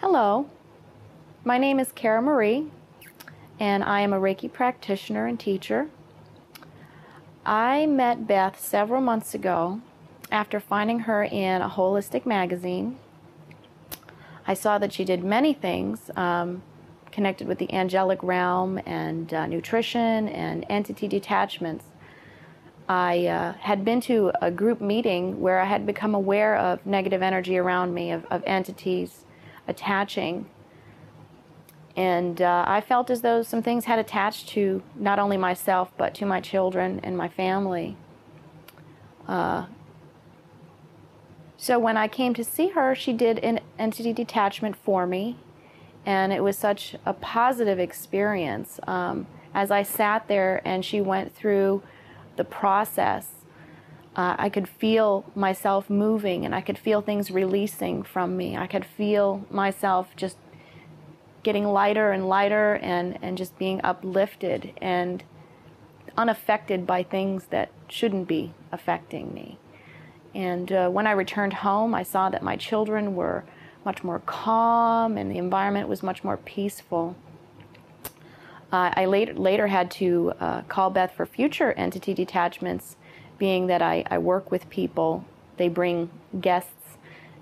Hello, my name is Kara Marie, and I am a Reiki practitioner and teacher. I met Beth several months ago after finding her in a holistic magazine. I saw that she did many things um, connected with the angelic realm and uh, nutrition and entity detachments. I uh, had been to a group meeting where I had become aware of negative energy around me, of, of entities attaching. And uh, I felt as though some things had attached to not only myself, but to my children and my family. Uh, so when I came to see her, she did an entity detachment for me, and it was such a positive experience. Um, as I sat there and she went through the process, uh, I could feel myself moving and I could feel things releasing from me. I could feel myself just getting lighter and lighter and, and just being uplifted and unaffected by things that shouldn't be affecting me. And uh, when I returned home, I saw that my children were much more calm and the environment was much more peaceful. Uh, I later, later had to uh, call Beth for future entity detachments, being that I, I work with people. They bring guests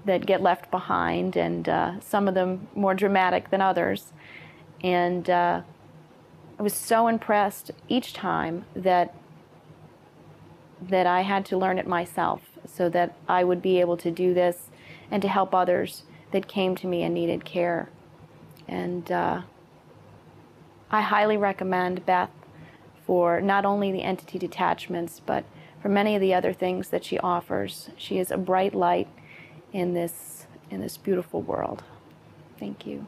that get left behind, and uh, some of them more dramatic than others. And uh, I was so impressed each time that that I had to learn it myself, so that I would be able to do this and to help others that came to me and needed care. And uh, I highly recommend Beth for not only the entity detachments, but for many of the other things that she offers. She is a bright light in this in this beautiful world. Thank you.